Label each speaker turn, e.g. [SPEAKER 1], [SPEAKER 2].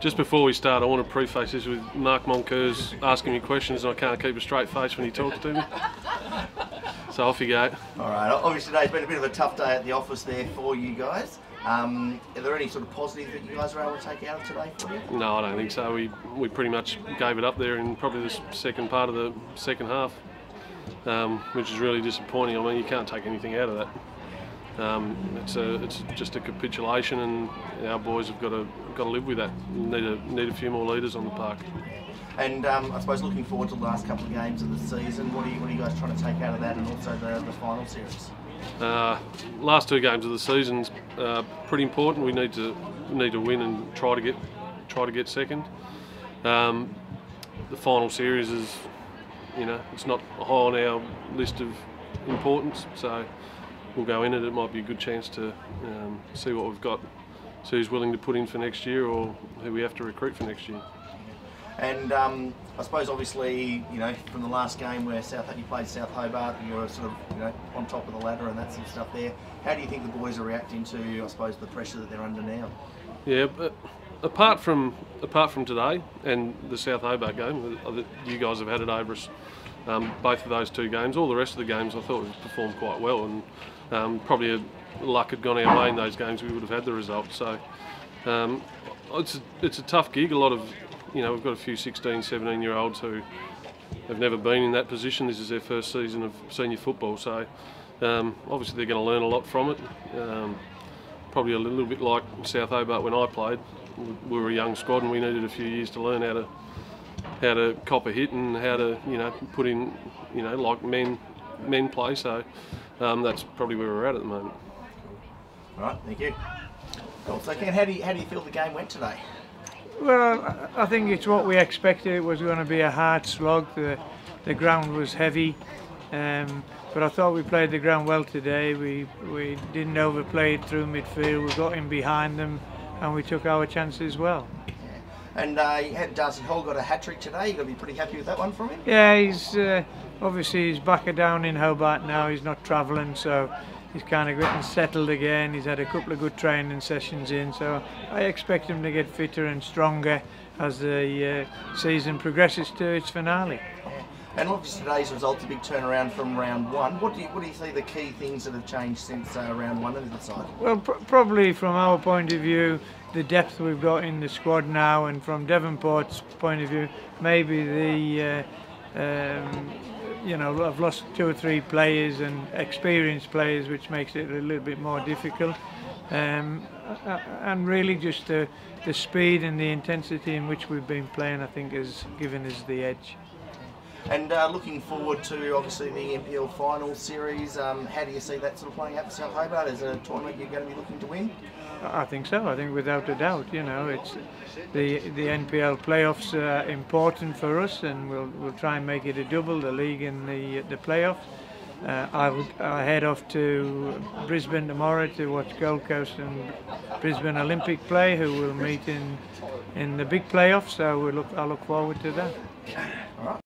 [SPEAKER 1] Just before we start, I want to preface this with Mark Moncur's asking me questions and I can't keep a straight face when he talks to me. So off you go.
[SPEAKER 2] All right. Obviously, today's been a bit of a tough day at the office there for you guys. Um, are there any sort of positives that you guys are able to take out of today for you?
[SPEAKER 1] No, I don't think so. We we pretty much gave it up there in probably the second part of the second half, um, which is really disappointing. I mean, you can't take anything out of that. Um, it's a it's just a capitulation, and our boys have got to got to live with that. Need a need a few more leaders on the park.
[SPEAKER 2] And um, I suppose looking forward to the last couple of games of the season, what are you, what are you guys trying to take out of that, and also the, the final series?
[SPEAKER 1] Uh, last two games of the season's uh, pretty important. We need to need to win and try to get try to get second. Um, the final series is, you know, it's not high on our list of importance, so we'll go in it. It might be a good chance to um, see what we've got, see who's willing to put in for next year, or who we have to recruit for next year.
[SPEAKER 2] And um, I suppose obviously, you know, from the last game where South you played South Hobart, and you were sort of, you know, on top of the ladder and that sort of stuff there. How do you think the boys are reacting to, I suppose, the pressure that they're under now?
[SPEAKER 1] Yeah, but apart from apart from today and the South Hobart game, uh, you guys have had it over us. Um, both of those two games, all the rest of the games, I thought we performed quite well, and um, probably luck had gone our way in those games, we would have had the result. So um, it's a, it's a tough gig. A lot of you know, we've got a few 16, 17 year olds who have never been in that position. This is their first season of senior football, so um, obviously they're going to learn a lot from it. Um, probably a little bit like South Hobart when I played. We were a young squad and we needed a few years to learn how to how to cop a hit and how to you know put in you know like men men play. So um, that's probably where we're at at the moment.
[SPEAKER 2] All right, thank you. Cool. So Ken, how do you, how do you feel the game went today?
[SPEAKER 3] Well, I think it's what we expected. It was going to be a hard slog. The, the ground was heavy, um, but I thought we played the ground well today. We we didn't overplay it through midfield. We got in behind them, and we took our chances well.
[SPEAKER 2] Yeah. And uh, you had Darcy Hall got a hat trick today. You got to be pretty happy with that one from him.
[SPEAKER 3] Yeah, he's uh, obviously he's back down in Hobart now. He's not travelling, so he's kind of getting settled again. He's had a couple of good training sessions in, so I expect him to get fitter and stronger as the uh, season progresses to its finale.
[SPEAKER 2] And obviously today's result's a big turnaround from round one. What do you what do you see the key things that have changed since uh, round one of the side?
[SPEAKER 3] Well, pr probably from our point of view, the depth we've got in the squad now, and from Devonport's point of view, maybe the uh, um, you know, I've lost two or three players and experienced players, which makes it a little bit more difficult. Um, and really just the, the speed and the intensity in which we've been playing, I think, has given us the edge.
[SPEAKER 2] And uh, looking forward to obviously the NPL final series. Um, how do you see that sort of playing out for South Hobart? Is it a tournament you're going to be looking to win?
[SPEAKER 3] I think so. I think without a doubt. You know, it's the the NPL playoffs are important for us, and we'll we'll try and make it a double, the league and the the playoffs. Uh, I'll, I'll, head off to Brisbane tomorrow to watch Gold Coast and Brisbane Olympic play, who will meet in in the big playoffs. So we look I look forward to that.